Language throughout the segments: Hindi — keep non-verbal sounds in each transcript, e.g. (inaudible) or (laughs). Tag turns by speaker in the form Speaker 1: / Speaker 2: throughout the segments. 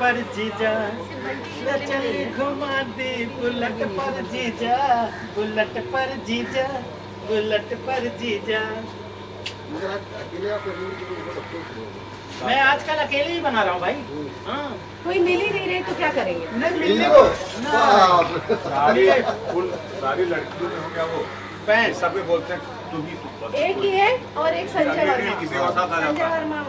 Speaker 1: पर जीजा चल घुमा दे बुलेट पर जीजा बुलेट पर जीजा बुलेट पर जीजा मैं आजकल अकेले ही बना रहा हूँ भाई। हाँ।
Speaker 2: कोई मिल ही नहीं रहे तो क्या करेंगे?
Speaker 1: नहीं मिलने को
Speaker 3: सारी सारी लड़कियों में हो गया वो।
Speaker 1: पैंट
Speaker 3: सब बोलते हैं तू ही तू
Speaker 2: एक ही है और एक संजय वर्मा।
Speaker 3: किसी और साथ आ
Speaker 2: संजय वर्मा।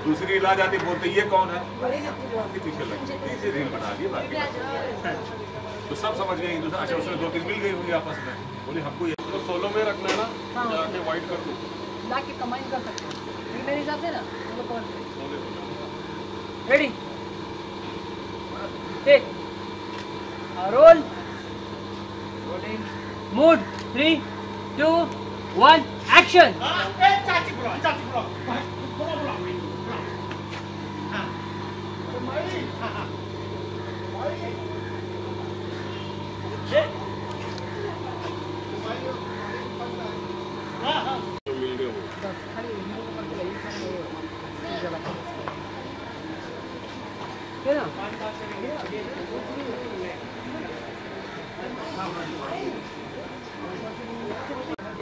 Speaker 3: तो दूसरी ला जाती बोलते ये कौन है? पीछे लग तीसरी रील बना दी बाकी तो सब समझ गए एक दूसरे अच्छा उसमें दो तीन मिल गई होंगी आपस में। बोले हमको ये तो सोलो में रखना है ना जाके वाइट कर दो।
Speaker 2: ला के कमाई कर सकते हैं। मेरे हिसाब से ना वो कौन
Speaker 3: सोले में
Speaker 4: Ready? Take. Uh, roll. Rolling. Mood. Three, two,
Speaker 1: चाची बुलाओ चाची बुलाओ बुलाओ बुलाओ बुलाओ हाँ भाई हाँ हाँ हाँ हाँ
Speaker 3: मिल गए वो
Speaker 2: खाली हीरो को करके लगी खाली ये जगह पे। है ना ये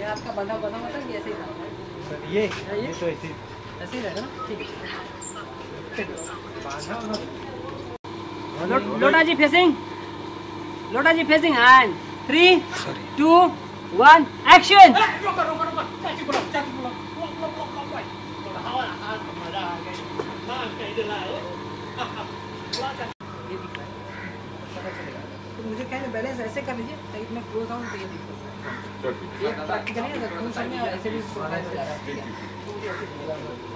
Speaker 2: आपका बंधा बंधा मतलब ये ऐसे ही था?
Speaker 1: ये। ये तो ऐसे
Speaker 2: ऐसे ही रहेगा ना? ठीक है।
Speaker 1: हाँ दिला है बुलाओ चाची
Speaker 2: ये दिख रहा है पता चलेगा तो मुझे कहने बैलेंस ऐसे कर लीजिए साइड में क्लोज आउट ये दिख। है। ये प्रैक्टिकल है ऐसे भी फोकस जा रहा है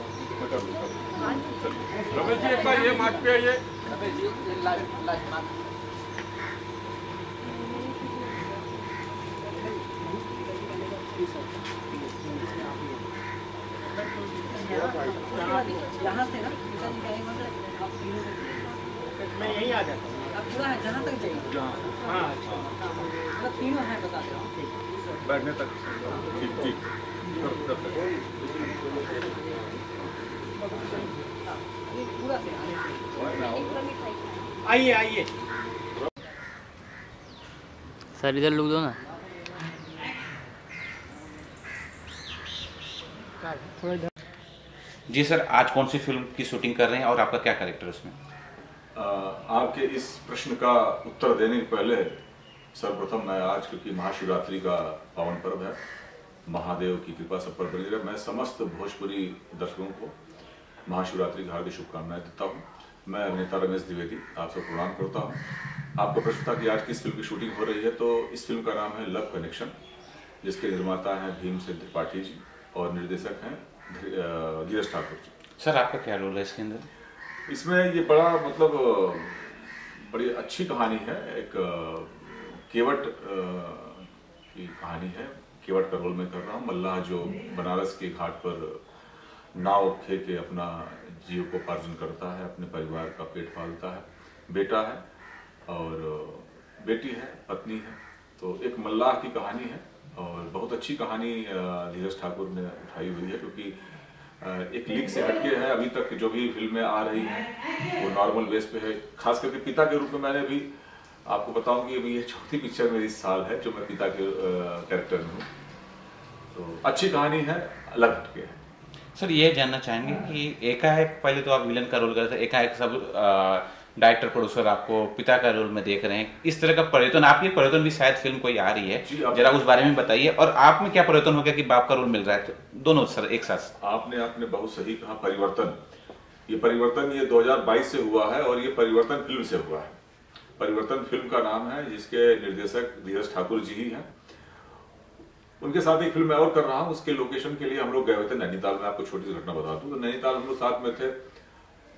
Speaker 3: कर। चल। रमेश जी एक बार ये मार्च पे आइए
Speaker 2: यहाँ से ना का मतलब आप तीनों
Speaker 1: मैं यहीं आ जाता हूँ
Speaker 2: अब पूरा है जहाँ तक जाएगा
Speaker 1: हाँ अच्छा
Speaker 2: तीनों है बता दे रहा हूँ
Speaker 3: बैठने तक ठीक ठीक कर- कर तक।
Speaker 2: ये पूरा से आने से
Speaker 1: आइए आइए।
Speaker 4: सर इधर लुक दो ना।
Speaker 5: जी सर आज कौन सी फ़िल्म की शूटिंग कर रहे हैं और आपका क्या कैरेक्टर है उसमें?
Speaker 3: आपके इस प्रश्न का उत्तर देने के पहले सर्वप्रथम मैं आज क्योंकि महाशिवरात्रि का पावन पर्व है महादेव की कृपा सब पर बनी रहे। मैं समस्त भोजपुरी दर्शकों को महाशिवरात्रि की हार्दिक शुभकामनाएँ देता हूँ। मैं अभिनेता रमेश द्विवेदी आप प्रणाम करता हूँ। आपको प्रश्न था कि आज किस फ़िल्म की शूटिंग हो रही है? तो इस फ़िल्म का नाम है लव कनेक्शन जिसके निर्माता हैं भीम सिंह त्रिपाठी जी और निर्देशक हैं धीरज ठाकुर जी।
Speaker 5: सर आपका क्या रोल है इसके अंदर?
Speaker 3: इसमें ये बड़ा मतलब बड़ी अच्छी कहानी है। एक केवट की कहानी है। केवट का रोल मैं कर रहा हूँ। मल्लाह जो बनारस के घाट पर नाव खे के अपना जीविकोपार्जन करता है, अपने परिवार का पेट पालता है। बेटा है और बेटी है, पत्नी है तो एक मल्लाह की कहानी है और बहुत अच्छी कहानी धीरज ठाकुर ने उठाई हुई है क्योंकि एक लीक से हटके है, अभी तक जो भी फ़िल्में आ रही हैं, वो नॉर्मल बेस पे है। खास करके पिता के रूप में मैंने भी आपको बताऊँ कि अभी ये चौथी पिक्चर मेरी इस साल है, जो मैं पिता के कैरेक्टर में हूँ। तो अच्छी कहानी है, अलग हटके है।
Speaker 5: सर ये जानना चाहेंगे कि एकाएक पहले तो आप विलन का रोल कर रहे थे एकाएक सब डायरेक्टर प्रोड्यूसर आपको पिता का रोल में देख रहे हैं। इस तरह का परिवर्तन आपकी परिवर्तन भी शायद फ़िल्म कोई आ रही है? जरा उस बारे में बताइए। और आप में क्या परिवर्तन हो गया कि बाप का रोल मिल रहा है? दोनों सर एक साथ।
Speaker 3: आपने आपने बहुत सही कहा परिवर्तन। ये परिवर्तन ये 2022 से हुआ है और ये परिवर्तन फ़िल्म से हुआ है। परिवर्तन फ़िल्म का नाम है जिसके निर्देशक धीरज ठाकुर जी ही हैं। उनके साथ एक फ़िल्म मैं और कर रहा हूँ, उसके लोकेशन के लिए हम लोग गए हुए थे नैनीताल। में आपको छोटी सी घटना बता दूँ। तो नैनीताल हम लोग साथ में थे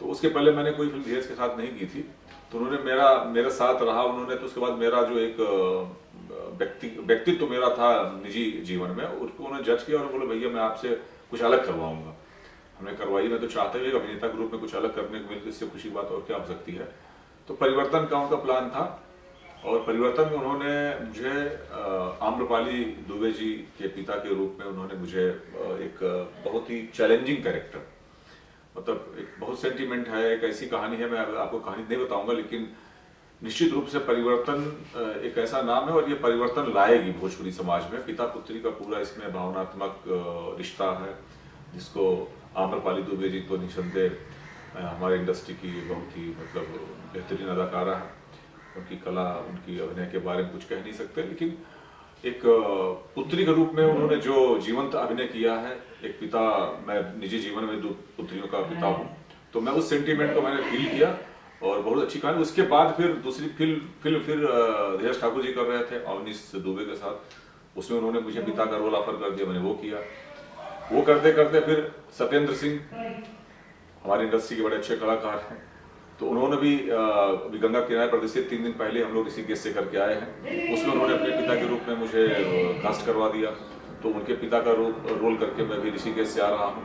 Speaker 3: तो उसके पहले मैंने कोई फ़िल्म धीरज के साथ नहीं की थी। तो उन्होंने मेरा, मेरे साथ रहा, उन्होंने तो उसके बाद मेरा जो एक व्यक्ति, व्यक्तित्व मेरा था निजी जीवन में, उसको उन्होंने जज किया और बोले, भैया, मैं आपसे कुछ अलग करवाऊँगा। हमने करवाई मैं तो चाहते हुए अभिनेता के रूप में कुछ अलग करने को मिले इससे खुशी बात और क्या हो सकती है। तो परिवर्तन का उनका प्लान था। और परिवर्तन में उन्होंने मुझे आम्रपाली दुबे जी के पिता के रूप में उन्होंने मुझे एक बहुत ही चैलेंजिंग कैरेक्टर मतलब एक बहुत सेंटीमेंट है, एक ऐसी कहानी है, मैं आपको कहानी नहीं बताऊँगा, लेकिन निश्चित रूप से परिवर्तन एक ऐसा नाम है और ये परिवर्तन लाएगी भोजपुरी समाज में। पिता पुत्री का पूरा इसमें भावनात्मक रिश्ता है, जिसको आम्रपाली दुबे जी तो निसंदेह हमारे इंडस्ट्री की बहुत ही मतलब बेहतरीन अदाकारा है। उनकी कला उनकी अभिनय के बारे में कुछ कह नहीं सकते लेकिन एक पुत्री के रूप में उन्होंने जो जीवंत अभिनय किया है एक पिता मैं निजी जीवन में दो पुत्रियों का पिता हूँ तो मैं उस सेंटीमेंट को मैंने फील किया और बहुत अच्छी कहानी। उसके बाद फिर दूसरी फ़िल्म फ़िल्म फिर धीरज ठाकुर जी कर रहे थे अवनीश दुबे के साथ। उसमें उन्होंने मुझे पिता का रोल ऑफ़र कर दिया मैंने वो किया। वो करते करते फिर सत्येंद्र सिंह हमारी इंडस्ट्री के बड़े अच्छे कलाकार हैं। तो उन्होंने भी अभी गंगा किनारे पर से तीन दिन पहले हम लोग इसी केस से करके आए हैं। उसमें उन्होंने अपने पिता के रूप में मुझे कास्ट करवा दिया। तो उनके पिता का रो- रोल करके मैं भी ऋषिकेश से आ रहा हूँ।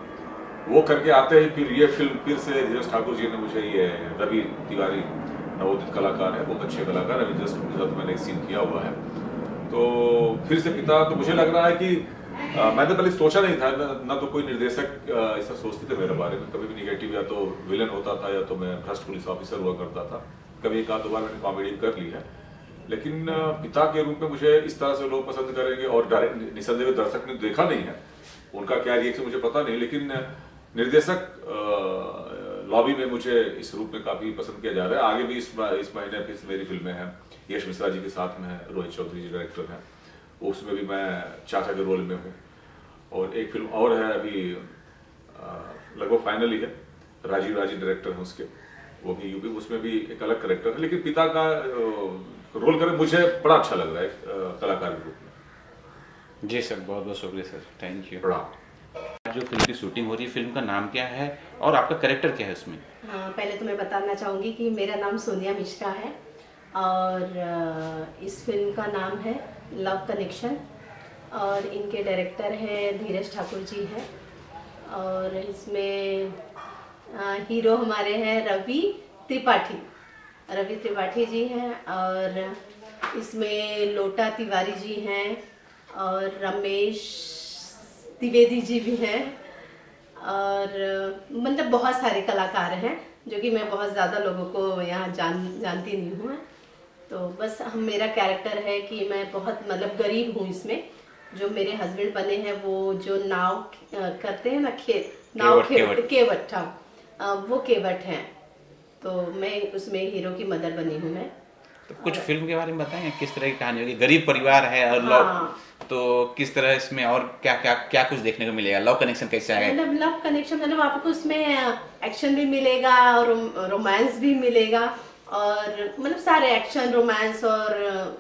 Speaker 3: वो करके आते ही फिर ये फ़िल्म फिर से धीरज ठाकुर जी ने मुझे ये रवि तिवारी नवोदित कलाकार है, बहुत अच्छे कलाकार अभी जस्ट मैंने एक सीन किया हुआ है। तो फिर से पिता तो मुझे लग रहा है कि अ, मैंने पहले सोचा नहीं था न, न तो कोई निर्देशक ऐसा सोचते थे मेरे बारे में। कभी भी निगेटिव या तो विलन होता था या तो मैं भ्रष्ट पुलिस ऑफिसर हुआ करता था। कभी एक आध दो बार मैंने कॉमेडी कर ली है। लेकिन पिता के रूप में मुझे इस तरह से लोग पसंद करेंगे और डायरेक्ट निसंदेह दर्शक ने देखा नहीं है। उनका क्या रिएक्शन मुझे पता नहीं लेकिन निर्देशक लॉबी में मुझे इस रूप में काफ़ी पसंद किया जा रहा है। आगे भी इस इस महीने फिर मेरी फ़िल्में हैं। यश मिश्रा जी के साथ में है रोहित चौधरी जी डायरेक्टर हैं। उसमें भी मैं चाचा के रोल में हूँ। और एक फ़िल्म और है अभी लगभग फाइनल ही है। राजीव राज़ी डायरेक्टर है उसके। वो भी यूपी उसमें भी एक अलग करेक्टर है। लेकिन पिता का रोल करे मुझे बड़ा अच्छा लग रहा है कलाकार के रूप में।
Speaker 5: जी सर बहुत बहुत शुक्रिया सर। थैंक यू
Speaker 3: बड़ा।
Speaker 5: जो फ़िल्म की शूटिंग हो रही है फ़िल्म का नाम क्या है और आपका करेक्टर क्या है उसमें?
Speaker 6: हाँ, पहले तो मैं बताना चाहूँगी कि मेरा नाम सोनिया मिश्रा है। और इस फ़िल्म का नाम है लव कनेक्शन और इनके डायरेक्टर हैं धीरज ठाकुर जी हैं और इसमें हीरो हमारे हैं रवि त्रिपाठी। रवि त्रिपाठी जी हैं और इसमें लोटा तिवारी जी हैं और रमेश द्विवेदी जी भी हैं और मतलब बहुत सारे कलाकार हैं जो कि मैं बहुत ज़्यादा लोगों को यहाँ जान, जानती नहीं हूँ। तो बस हम मेरा कैरेक्टर है कि मैं बहुत मतलब गरीब हूँ इसमें। जो मेरे हस्बैंड बने हैं वो जो नाव करते हैं ना खे नाव
Speaker 5: केवट, केवट।
Speaker 6: खे केवट। हाँ। वो केवट हैं। तो मैं उसमें हीरो की मदर बनी हूँ मैं।
Speaker 5: तो कुछ फ़िल्म के बारे में बताएँ किस तरह की कहानी होगी? गरीब परिवार है और
Speaker 6: हाँ।
Speaker 5: तो किस तरह इसमें और क्या क्या क्या कुछ देखने को मिलेगा? लव कनेक्शन कैसे आएगा
Speaker 6: मतलब लव कनेक्शन मतलब आपको उसमें एक्शन भी मिलेगा और रोमांस भी मिलेगा। और मतलब सारे एक्शन रोमांस और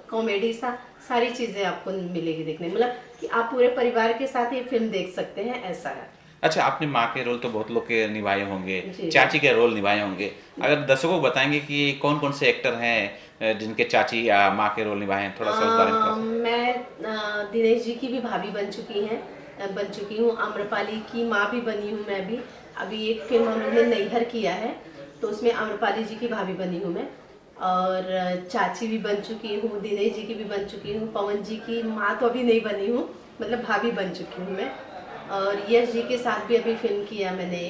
Speaker 6: कॉमेडी सा सारी चीज़ें आपको मिलेगी देखने मतलब कि आप पूरे परिवार के साथ ये फ़िल्म देख सकते हैं ऐसा है।
Speaker 5: अच्छा आपने माँ के रोल तो बहुत लोग के निभाए होंगे चाची के रोल निभाए होंगे। अगर दर्शकों को बताएँगे कि कौन कौन से एक्टर हैं जिनके चाची या माँ के रोल निभाए हैं थोड़ा सा उस बारे में
Speaker 6: मैं दिनेश जी की भी भाभी बन चुकी हैं बन चुकी हूँ। आम्रपाली की माँ भी बनी हूँ मैं भी। अभी एक फ़िल्म हम लोग ने नैहर किया है तो उसमें आम्रपाली जी की भाभी बनी हूँ मैं। और चाची भी बन चुकी हूँ दिनेश जी की भी बन चुकी हूँ पवन जी की माँ तो अभी नहीं बनी हूँ मतलब भाभी बन चुकी हूँ मैं। और यश जी के साथ भी अभी फ़िल्म किया मैंने।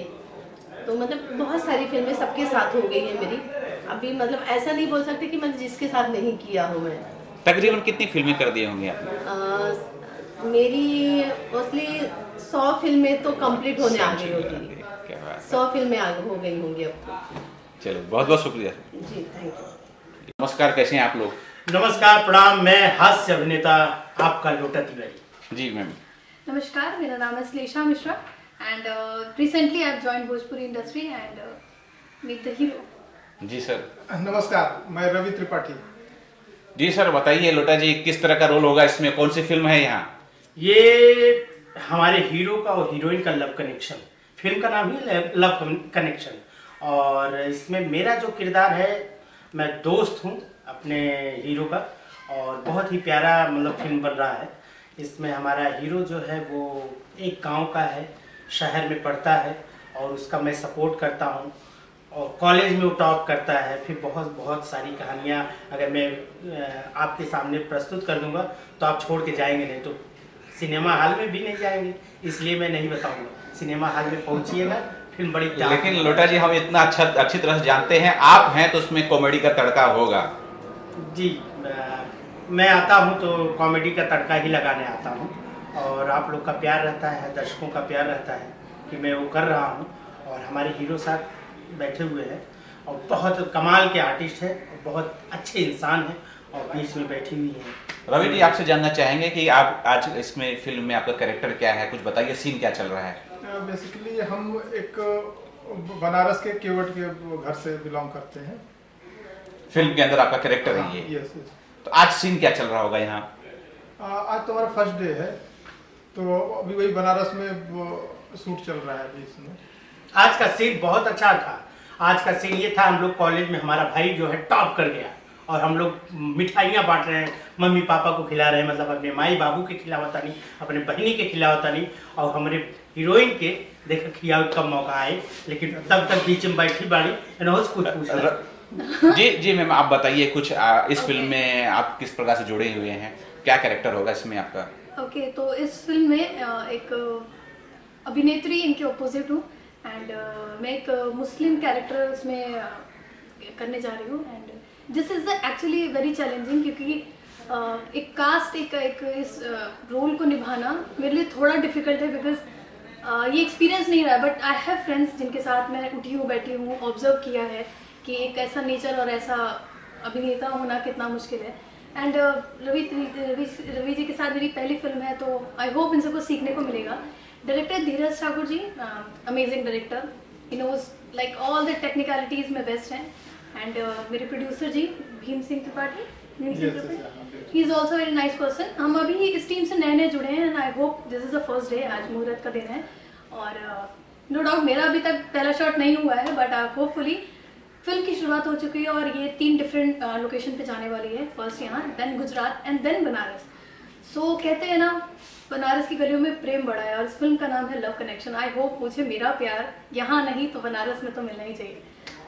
Speaker 6: तो मतलब बहुत सारी फ़िल्में सबके साथ हो गई है मेरी। अभी मतलब ऐसा नहीं बोल सकते कि मैं जिसके साथ नहीं किया हूँ मैं।
Speaker 5: तकरीबन कितनी फ़िल्में कर दी होंगे आपने?
Speaker 6: मेरी मोस्टली सौ फ़िल्में तो कंप्लीट होने आ गई होगी।
Speaker 5: क्या बात।
Speaker 6: सौ फ़िल्में आगे हो गई होंगी अब तो।
Speaker 5: चलो बहुत बहुत शुक्रिया।
Speaker 6: जी थैंक यू
Speaker 5: नमस्कार कैसे हैं आप लोग?
Speaker 1: नमस्कार प्रणाम मैं हास्य अभिनेता आपका लोटा तिवारी।
Speaker 5: जी मैम।
Speaker 7: नमस्कार मेरा नाम है Shlesha Mishra and recently I join Bhojpuri industry and meet the hero
Speaker 5: ji sir.
Speaker 8: नमस्कार मैं रवि त्रिपाठी।
Speaker 5: जी सर बताइए लोटा जी किस तरह का रोल होगा? इसमें कौन सी फ़िल्म है यहाँ?
Speaker 1: ये हमारे हीरो का और हीरोइन का लव कनेक्शन फ़िल्म का नाम ही लव कनेक्शन। और इसमें मेरा जो किरदार है, मैं दोस्त हूँ अपने हीरो का, और बहुत ही प्यारा मतलब फ़िल्म बन रहा है। इसमें हमारा हीरो जो है, वो एक गाँव का है, शहर में पढ़ता है, और उसका मैं सपोर्ट करता हूँ। और कॉलेज में वो टॉप करता है। फिर बहुत बहुत सारी कहानियाँ, अगर मैं आपके सामने प्रस्तुत कर दूँगा तो आप छोड़ के जाएँगे नहीं तो सिनेमा हॉल में भी नहीं जाएँगे, इसलिए मैं नहीं बताऊँगा। सिनेमा हॉल में पहुंचिएगा फ़िल्म बड़ी
Speaker 5: लेकिन लोटा जी हम इतना अच्छा अच्छी तरह से जानते हैं आप हैं तो उसमें कॉमेडी का तड़का होगा।
Speaker 1: जी मैं आता हूँ तो कॉमेडी का तड़का ही लगाने आता हूँ और आप लोग का प्यार रहता है दर्शकों का प्यार रहता है कि मैं वो कर रहा हूँ और हमारे हीरो साथ बैठे हुए हैं और बहुत कमाल के आर्टिस्ट है और बहुत अच्छे इंसान हैं और बीच में बैठी हुई हैं।
Speaker 5: रवि जी आपसे जानना चाहेंगे कि आप आज इसमें फ़िल्म में आपका कैरेक्टर क्या है कुछ बताइए सीन क्या चल रहा है?
Speaker 8: बेसिकली हम एक बनारस के केवट के घर से बिलोंग करते हैं।
Speaker 5: फ़िल्म के अंदर आपका कैरेक्टर है ये।
Speaker 8: यस
Speaker 5: तो आज सीन क्या चल रहा होगा यहाँ?
Speaker 8: आज तो हमारा फ़र्स्ट डे है। तो अभी वही बनारस में शूट चल रहा है अभी इसमें।
Speaker 1: आज का सीन बहुत अच्छा था। आज का सीन ये था हम लोग कॉलेज में हमारा भाई जो है टॉप कर गया। और हम लोग मिठाइयाँ बांट रहे हैं। मम्मी पापा को खिला रहे हैं मतलब अपने माई बाबू के खिलावता नहीं अपने बहनी के खिलावता नहीं। और हमारे हीरोइन के देखा खिया कब मौका आए लेकिन तब तक बीच में बैठी बाड़ी रोज कुछ पूछ (laughs)
Speaker 5: जी जी मैम आप बताइए कुछ आ, इस okay. फ़िल्म में आप किस प्रकार से जुड़े हुए हैं? क्या कैरेक्टर होगा इसमें आपका?
Speaker 7: ओके okay, तो इस फ़िल्म में एक अभिनेत्री इनके ऑपोजिट हूँ एंड मैं एक मुस्लिम कैरेक्टर उसमें करने जा रही हूँ and this is actually very challenging क्योंकि एक कास्ट एक एक इस रोल को निभाना मेरे लिए थोड़ा डिफ़िकल्ट है बिकॉज़ ये एक्सपीरियंस नहीं रहा बट आई हैव फ्रेंड्स जिनके साथ मैं उठी हूँ बैठी हूँ ऑब्ज़र्व किया है कि एक ऐसा नेचर और ऐसा अभिनेता होना कितना मुश्किल है। एंड रवि रवि रवि जी के साथ मेरी पहली फ़िल्म है तो आई होप इन सबको सीखने को मिलेगा। Director Dhiraj Thakur ji amazing director he knows like all the technicalities में बेस्ट हैं। एंड मेरे producer ji Bhim Singh Tripathi. Bhim Singh Tripathi. He is also very nice person हम अभी इस टीम से नए नए जुड़े हैं and I hope this is the first day आज मुहूर्त का दिन है। और नो uh, डाउट no मेरा अभी तक पहला शॉट नहीं हुआ है बट आई होपफुली फ़िल्म की शुरुआत हो चुकी है और ये तीन डिफरेंट लोकेशन uh, पे जाने वाली है। फ़र्स्ट यहाँ then Gujarat and then Banaras so so, कहते हैं ना बनारस की गलियों में प्रेम बड़ा है और इस फ़िल्म का नाम है लव कनेक्शन आई होप मुझे मेरा प्यार यहाँ नहीं तो बनारस में तो मिलना ही चाहिए।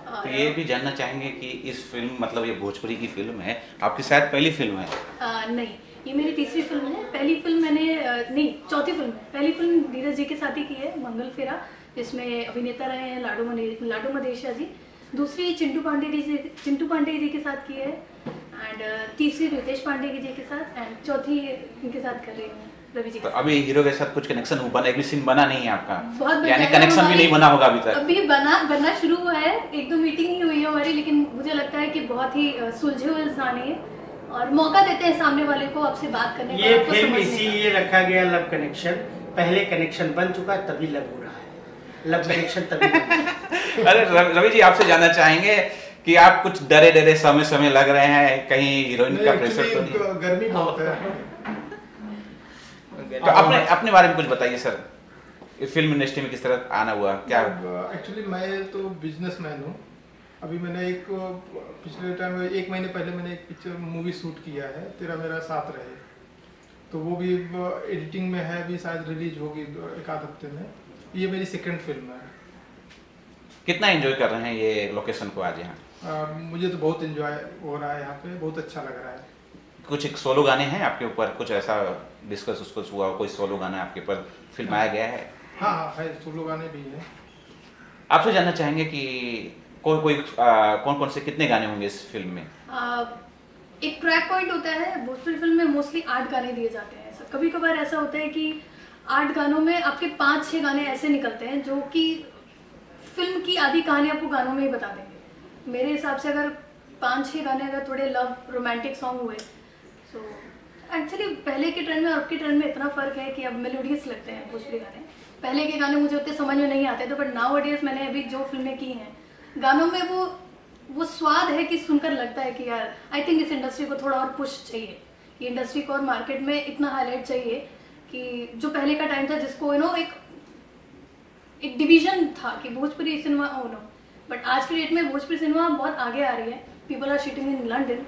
Speaker 5: तो ये भी जानना चाहेंगे कि इस फ़िल्म मतलब ये भोजपुरी की फ़िल्म है आपकी शायद पहली फ़िल्म है।
Speaker 7: आ, नहीं ये मेरी तीसरी फ़िल्म है। पहली फ़िल्म मैंने नहीं चौथी फ़िल्म। है पहली फ़िल्म धीरज जी के साथ ही की है मंगल फेरा जिसमें अभिनेता रहे हैं लाडू मने लाडू मदेशिया जी। दूसरी चिंटू पांडे जी चिंटू पांडे जी के साथ की है एंड तीसरी रितेश पांडे जी के साथ एंड चौथी इनके साथ कर रही हूँ।
Speaker 5: अभी हीरो के साथ कुछ कनेक्शन बना एक भी सीन बना नहीं है आपका। यानी कनेक्शन भी नहीं बना होगा अभी तक।
Speaker 7: अभी बना बनना शुरू हुआ है। एक दो मीटिंग ही हुई है हमारी लेकिन मुझे लगता है कि बहुत ही सुलझे हुए इंसान है और मौका देते हैं सामने वाले को आपसे बात करने का
Speaker 1: ये फ़िल्म इसीलिए रखा गया लव कनेक्शन पहले कनेक्शन बन चुका तभी लव हो रहा है। लव कनेक्शन तभी। (laughs)
Speaker 5: अरे रवि रवि जी आपसे जानना चाहेंगे कि आप कुछ डरे डरे समय समय लग रहे हैं कहीं हीरोइन का प्रेशर तो नहीं
Speaker 8: गर्मी बहुत है।
Speaker 5: तो अपने अपने बारे में कुछ बताइए सर। फ़िल्म इंडस्ट्री में किस तरह आना हुआ क्या?
Speaker 8: एक्चुअली मैं तो बिजनेसमैन हूँ। अभी मैंने एक पिछले टाइम एक महीने पहले मैंने एक पिक्चर मूवी शूट किया है तेरा मेरा साथ रहे। तो वो भी एडिटिंग में है अभी शायद रिलीज़ होगी एक आध हफ़्ते में। ये मेरी सेकंड फ़िल्म है।
Speaker 5: कितना एंजॉय कर रहे हैं ये लोकेशन को आज यहाँ?
Speaker 8: मुझे तो बहुत एंजॉय हो रहा है यहाँ पे बहुत अच्छा लग रहा है।
Speaker 5: कुछ एक सोलो गाने हैं आपके ऊपर कुछ ऐसा डिस्कस उसको हुआ कोई सोलो गाना आपके ऊपर फिल्माया गया है?
Speaker 8: हाँ हाँ है सोलो गाने भी हैं।
Speaker 5: आपसे जानना चाहेंगे कि कोई कोई आ, कौन कौन से कितने गाने होंगे इस फ़िल्म में?
Speaker 7: आ, एक ट्रैक पॉइंट होता है भोजपुरी फ़िल्म में मोस्टली आठ गाने दिए जाते हैं। ऐसा कभी कभार ऐसा होता है कि आठ गानों में आपके पाँच छह गाने ऐसे निकलते हैं जो कि फ़िल्म की आधी कहानी आपको गानों में ही बता देंगे। मेरे हिसाब से अगर पाँच छह गाने अगर थोड़े लव रोमांटिक सॉन्ग हुए एक्चुअली पहले के ट्रेंड में अब के ट्रेंड में इतना फ़र्क है कि अब मेलोडियस लगते हैं भोजपुरी गाने। पहले के गाने मुझे उतने समझ में नहीं आते थे बट नाउ डेज़ मैंने अभी जो फ़िल्में की हैं, गानों में वो वो स्वाद है कि सुनकर लगता है कि यार आई थिंक इस इंडस्ट्री को थोड़ा और पुश चाहिए। ये इंडस्ट्री को और मार्केट में इतना हाईलाइट चाहिए कि जो पहले का टाइम था, जिसको यू नो एक एक डिवीज़न था कि Bhojpuri cinema oh no but आज के डेट में भोजपुरी सिनेमा बहुत आगे आ रही है। People are shooting in London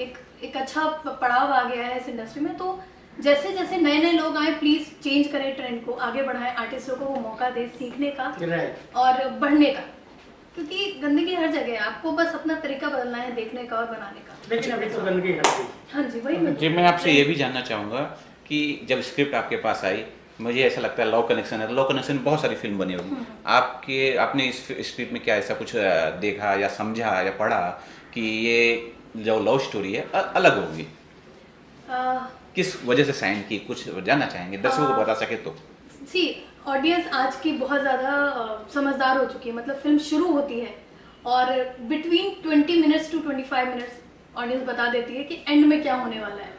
Speaker 7: एक एक अच्छा पड़ाव आ गया है इस इंडस्ट्री में तो जैसे जैसे नए नए लोग आए प्लीज़ चेंज करें ट्रेंड को आगे बढ़ाएँ आर्टिस्टों को वो मौका दें सीखने का
Speaker 1: Right.
Speaker 7: और बढ़ने का। क्योंकि गंदगी हर जगह है आपको बस अपना तरीका बदलना है देखने का और बनाने का।
Speaker 1: लेकिन अभी तो गंदगी गई
Speaker 7: हाँ जी वही
Speaker 5: जी मैं आपसे ये भी जानना चाहूँगा कि जब स्क्रिप्ट आपके पास आई मुझे ऐसा लगता है लव कनेक्शन है लव कनेक्शन में बहुत सारी फ़िल्म बनी होगी। आपके आपने इस स्क्रिप्ट में क्या ऐसा कुछ देखा या समझा या पढ़ा कि ये जो लव स्टोरी है अलग होगी। किस वजह से साइन की? कुछ जानना चाहेंगे? दर्शकों को बता सके तो।
Speaker 7: सी ऑडियंस आज की बहुत ज़्यादा समझदार हो चुकी है। मतलब फ़िल्म शुरू होती है और between 20 minutes to 25 minutes audience बता देती है कि एंड में क्या होने वाला है।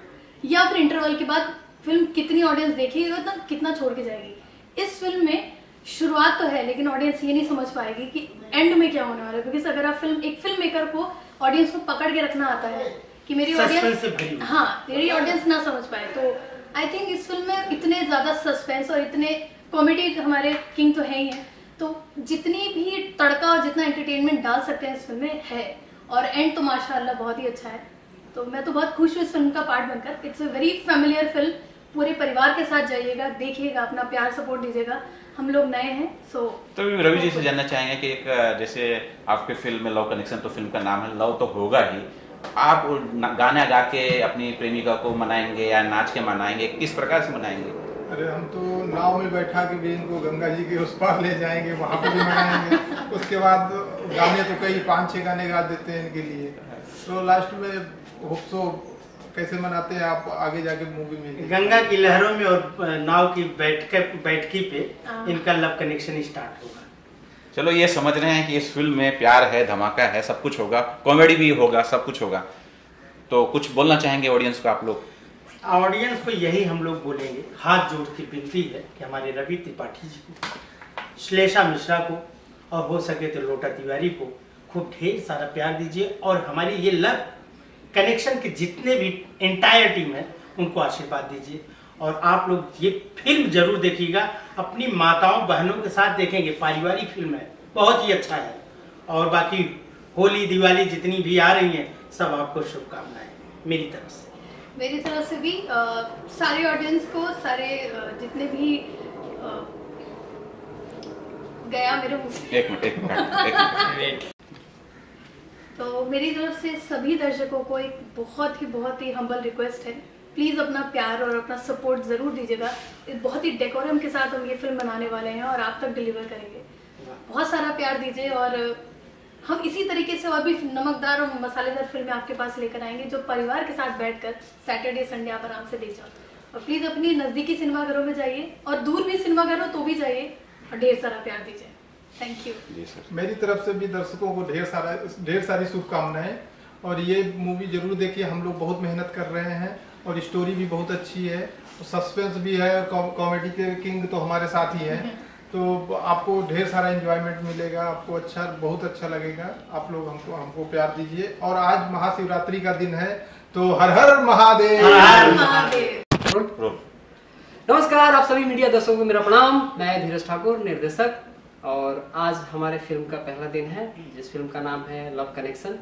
Speaker 7: या फिर इंटरवल के बाद फ़िल्म कितनी ऑडियंस देखेगी और ना कितना छोड़ के जाएगी। इस फ़िल्म में शुरुआत तो है लेकिन ऑडियंस ये नहीं समझ पाएगी कि एंड में क्या होने वाला है। बिकॉज़ अगर आप फ़िल्म एक फ़िल्म मेकर को ऑडियंस को पकड़ के रखना आता है कि मेरी ऑडियंस हाँ मेरी ऑडियंस ना समझ पाए। तो आई थिंक इस फ़िल्म में इतने ज़्यादा सस्पेंस और इतने कॉमेडी हमारे किंग तो है ही है। तो जितनी भी तड़का और जितना एंटरटेनमेंट डाल सकते हैं इस फ़िल्म में है। और एंड तो माशाल्लाह बहुत ही अच्छा है। तो मैं तो बहुत खुश हूँ इस फ़िल्म का पार्ट बनकर। It's a very familiar film पूरे परिवार के साथ जाइएगा देखिएगा अपना प्यार सपोर्ट दीजिएगा। हम लोग नए हैं सो
Speaker 5: तो रवि जी से जानना चाहेंगे कि एक जैसे आपके फ़िल्म में लव कनेक्शन तो फ़िल्म का नाम है लव तो होगा ही। आप गाना गा के अपनी प्रेमिका को मनाएँगे या नाच के मनाएँगे किस प्रकार से मनाएँगे?
Speaker 8: अरे हम तो नाव में बैठा के भी इनको गंगा जी के उस पार ले जाएँगे वहाँ पर भी मनाएँगे। उसके बाद गाने तो कई पाँच छः गाने गा देते हैं इनके लिए। तो लास्ट में होप सो कैसे मनाते हैं आप आगे जाके मूवी में?
Speaker 1: गंगा की लहरों में और नाव की बैठक बैठकी पे
Speaker 7: हाँ।
Speaker 1: इनका लव कनेक्शन स्टार्ट होगा।
Speaker 5: चलो ये समझ रहे हैं कि इस फ़िल्म में प्यार है धमाका है सब कुछ होगा कॉमेडी भी होगा सब कुछ होगा। तो कुछ बोलना चाहेंगे ऑडियंस को आप लोग?
Speaker 1: ऑडियंस को यही हम लोग बोलेंगे हाथ जोड़ के विनती है कि हमारे रवि त्रिपाठी जी को श्लेषा मिश्रा को और हो सके तो लोटा तिवारी को खूब ढेर सारा प्यार दीजिए और हमारी ये लव कनेक्शन के जितने भी एंटायर टीम है उनको आशीर्वाद दीजिए। और आप लोग ये फ़िल्म ज़रूर देखिएगा। अपनी माताओं बहनों के साथ देखेंगे। पारिवारिक फ़िल्म है। बहुत ही अच्छा है। और बाकी होली दिवाली जितनी भी आ रही हैं सब आपको शुभकामनाएँ। मेरी तरफ़ से।
Speaker 7: मेरी तरफ़ से भी अ, सारे ऑडियंस को सारे जितने भी अ, गया मेरे मुँह से।
Speaker 5: एक मिनट एक मिनट
Speaker 7: तो मेरी तरफ़ से सभी दर्शकों को एक बहुत ही बहुत ही हम्बल रिक्वेस्ट है। प्लीज़ अपना प्यार और अपना सपोर्ट ज़रूर दीजिएगा। बहुत ही डेकोरम के साथ हम ये फ़िल्म बनाने वाले हैं और आप तक डिलीवर करेंगे। बहुत सारा प्यार दीजिए और हम इसी तरीके से और भी नमकदार और मसालेदार फ़िल्में आपके पास लेकर आएँगे जो परिवार के साथ बैठकर सैटरडे संडे आप आराम से देख जाओ और प्लीज़ अपनी नज़दीकी सिनेमाघरों में जाइए और दूर भी सिनेमाघर हो तो भी जाइए और ढेर सारा प्यार दीजिए। थैंक यू
Speaker 8: मेरी तरफ़ से भी दर्शकों को ढेर सारा ढेर सारी शुभकामनाएँ। और ये मूवी ज़रूर देखिए हम लोग बहुत मेहनत कर रहे हैं और स्टोरी भी बहुत अच्छी है। तो सस्पेंस भी है कॉमेडी के किंग तो हमारे साथ ही है। (laughs) तो आपको ढेर सारा एंजॉयमेंट मिलेगा आपको अच्छा बहुत अच्छा लगेगा। आप लोग हमको हमको प्यार दीजिए। और आज महाशिवरात्रि का दिन है तो हर हर महादेव।
Speaker 1: हर हर
Speaker 7: महादेव।
Speaker 4: नमस्कार आप सभी मीडिया दर्शकों को मेरा प्रणाम। मैं धीरज ठाकुर निर्देशक। और आज हमारे फ़िल्म का पहला दिन है जिस फ़िल्म का नाम है लव कनेक्शन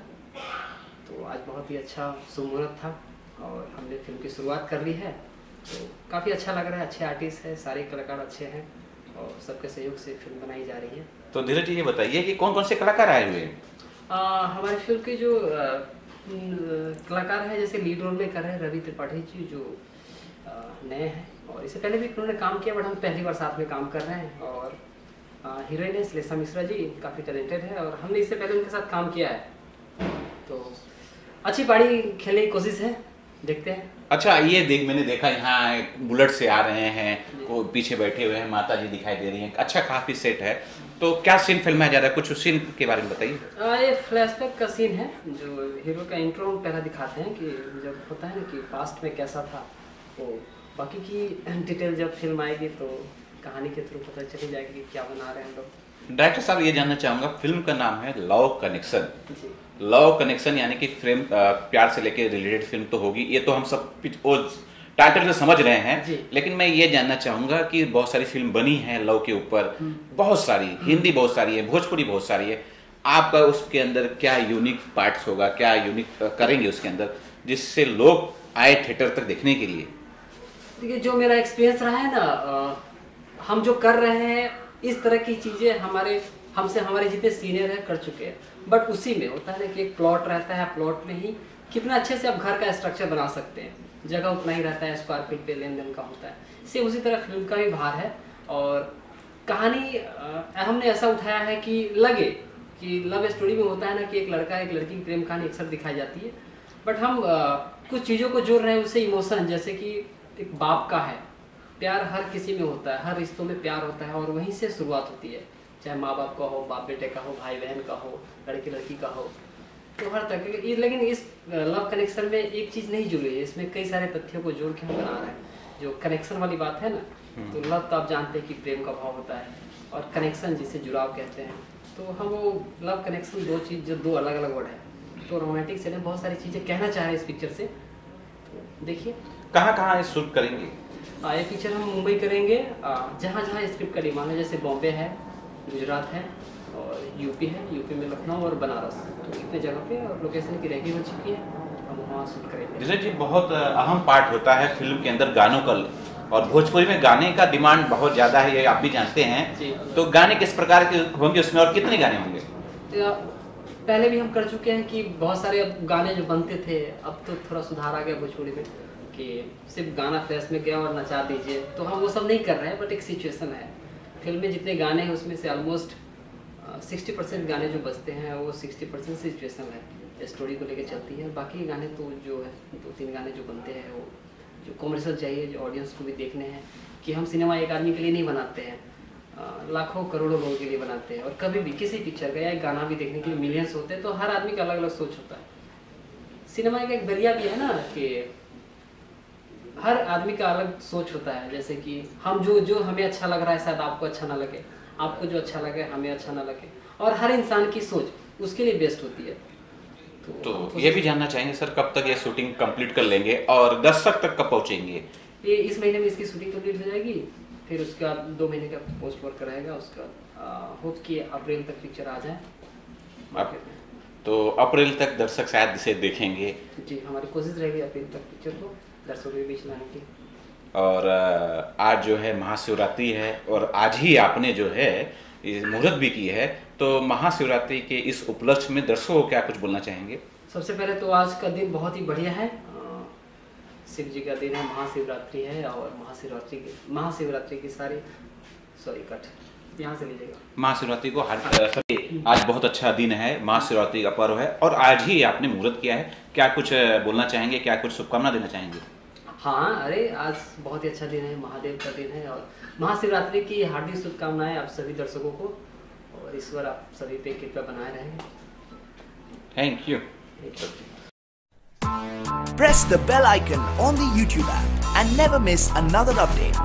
Speaker 4: तो आज बहुत ही अच्छा शुभ था और हमने फ़िल्म की शुरुआत कर ली है। तो काफ़ी अच्छा लग रहा है अच्छे आर्टिस्ट हैं सारे कलाकार अच्छे हैं और सबके सहयोग से फ़िल्म बनाई जा रही है।
Speaker 5: तो धीरज जी ये बताइए कि कौन कौन से कलाकार आए हुए हैं?
Speaker 4: हमारी फ़िल्म के जो आ, कलाकार हैं जैसे लीड रोल में कर रहे हैं रवि त्रिपाठी जी जो नए हैं। और इससे पहले भी उन्होंने काम किया बट हम पहली बार साथ में काम कर रहे हैं और हीरोइन है श्लेषा मिश्रा जी काफ़ी टैलेंटेड है और हमने इससे पहले उनके साथ काम किया है। तो अच्छी पारी खेलने की कोशिश है देखते हैं।
Speaker 5: अच्छा ये देख मैंने देखा यहाँ बुलेट से आ रहे हैं वो पीछे बैठे हुए हैं माता जी दिखाई दे रही हैं। अच्छा काफ़ी सेट है। तो क्या सीन फ़िल्म है ज़्यादा? कुछ उस सीन के बारे में बताइए।
Speaker 4: ये फ्लैशबैक का सीन है जो हीरो का इंट्रो पहला दिखाते हैं कि जब होता है ना कि पास्ट में कैसा था तो बाकी की डिटेल जब फ़िल्म आएगी तो कहानी के थ्रू पता चली जाएगी कि क्या बना रहे हैं हम लोग।
Speaker 5: डायरेक्टर साहब ये जानना चाहूँगा फ़िल्म का नाम है लव कनेक्शन लव कनेक्शन यानी कि फ़िल्म प्यार से लेके रिलेटेड फ़िल्म तो होगी। ये तो हम सब टाइटल से समझ रहे हैं। लेकिन मैं ये जानना चाहूँगा कि बहुत सारी फ़िल्म बनी है लव के ऊपर। बहुत सारी। हिंदी बहुत सारी है भोजपुरी बहुत सारी है। आपका उसके अंदर क्या यूनिक पार्ट्स होगा क्या यूनिक करेंगे उसके अंदर जिससे लोग आए थिएटर तक देखने के लिए?
Speaker 4: देखिए जो मेरा एक्सपीरियंस रहा है ना हम जो कर रहे हैं, इस तरह की चीज़ें हमारे, हमसे हमारे जितने सीनियर हैं, कर चुके हैं। बट उसी में होता है ना कि एक प्लॉट रहता है प्लॉट में ही कितना अच्छे से आप घर का स्ट्रक्चर बना सकते हैं। जगह उतना ही रहता है स्क्वायर फीट पे लेन देन का होता है। सेम उसी तरह फ़िल्म का भी भार है। और कहानी हमने ऐसा उठाया है कि लगे, कि लव स्टोरी में होता है ना कि एक लड़का, एक लड़की की प्रेम कहानी अक्सर दिखाई जाती है। बट हम कुछ चीज़ों को जोड़ रहे हैं उससे इमोशन जैसे कि एक बाप का है। प्यार हर किसी में होता है हर रिश्तों में प्यार होता है और वहीं से शुरुआत होती है। चाहे माँ बाप का हो बाप बेटे का हो भाई बहन का हो लड़की लड़की का हो तो हर तरह के ये- लेकिन इस लव कनेक्शन में एक चीज़ नहीं जुड़ी है। इसमें कई सारे तथ्यों को जोड़ के हम बना रहे हैं। जो कनेक्शन वाली बात है ना तो लव तो आप जानते हैं कि प्रेम का भाव होता है और कनेक्शन जिसे जुड़ाव कहते हैं। तो हम वो लव कनेक्शन दो चीज़ जो दो अलग अलग वर्ड है। तो रोमांटिक से बहुत सारी चीज़ें कहना चाह रहे हैं इस पिक्चर से। तो देखिए।
Speaker 5: कहाँ कहाँ शूट करेंगे?
Speaker 4: ये पिक्चर हम मुंबई करेंगे। जहाँ जहाँ स्क्रिप्ट का डिमांड है जैसे बॉम्बे है गुजरात है और यूपी है यूपी में लखनऊ और बनारस। तो इतने जगह पे और लोकेशन की रेडी हो चुकी है हम वहाँ शूट करेंगे।
Speaker 5: धीरज जी बहुत अहम पार्ट होता है फ़िल्म के अंदर गानों का और भोजपुरी में गाने का डिमांड बहुत ज़्यादा है ये आप भी जानते हैं। तो गाने किस प्रकार के होंगे उसमें और कितने गाने होंगे?
Speaker 4: तो पहले भी हम कर चुके हैं कि बहुत सारे अब गाने जो बनते थे अब तो थोड़ा सुधार आ गया भोजपुरी में। कि सिर्फ़ गाना फ्लैश में गया और नचा दीजिए। तो हम वो सब नहीं कर रहे हैं बट एक सिचुएशन है। फ़िल्म में जितने गाने हैं, उसमें से ऑलमोस्ट सिक्सटी परसेंट गाने जो बजते हैं, वो सिक्सटी परसेंट सिचुएशन है। स्टोरी को लेकर चलती है। बाकी गाने तो जो है, दो तीन गाने जो बनते हैं, वो जो कमर्शियल चाहिए, जो ऑडियंस को भी देखने हैं, कि हम सिनेमा एक आदमी के लिए नहीं बनाते हैं। लाखों करोड़ों लोगों के लिए बनाते हैं। और कभी भी किसी पिक्चर का या गाना भी देखने के लिए मिलियंस होते हैं तो हर आदमी का अलग अलग सोच होता है। सिनेमा का एक ज़रिया भी है ना, कि हर आदमी का अलग सोच होता है जैसे कि हम जो जो हमें अच्छा लग रहा है शायद आपको अच्छा ना लगे। आपको जो अच्छा लगे हमें अच्छा ना लगे। और हर इंसान की सोच उसके लिए बेस्ट होती है।
Speaker 5: तो
Speaker 4: हम
Speaker 5: ये भी जानना चाहेंगे सर कब तक ये शूटिंग कंप्लीट कर लेंगे? और दर्शक तक कब पहुँचेंगे?
Speaker 4: ये इस महीने में इसकी शूटिंग कंप्लीट हो जाएगी फिर उसके बाद दो महीने का पोस्ट वर्क रहेगा उसका होप कि अप्रैल तक पिक्चर आ जाए।
Speaker 5: तो अप्रैल तक दर्शक शायद इसे देखेंगे।
Speaker 4: जी हमारी कोशिश रहेगी अप्रैल तक पिक्चर को दर्शकों के बीच लाने की
Speaker 5: और आज जो है महाशिवरात्रि है और आज ही आपने जो है मुहूर्त भी की है तो महाशिवरात्रि के इस उपलक्ष्य में दर्शकों को क्या कुछ बोलना चाहेंगे?
Speaker 4: सबसे पहले तो आज का दिन बहुत ही बढ़िया है। शिव जी का दिन है महाशिवरात्रि है और महाशिवरात्रि की महाशिवरात्रि की सारी सॉरी कट यहाँ से लीजिएगा।
Speaker 5: महाशिवरात्रि को हर सभी आज बहुत अच्छा दिन है महाशिवरात्रि का पर्व है और आज ही आपने मुहूर्त किया है। क्या कुछ बोलना चाहेंगे क्या कुछ शुभकामना देना चाहेंगे?
Speaker 4: हाँ अरे आज बहुत ही अच्छा दिन है महादेव का दिन है और महाशिवरात्रि की हार्दिक शुभकामनाएँ आप सभी दर्शकों को और ईश्वर आप सभी पे कृपा बनाए रहे।
Speaker 5: Thank you
Speaker 9: Press the bell icon on the YouTube app and never miss another update.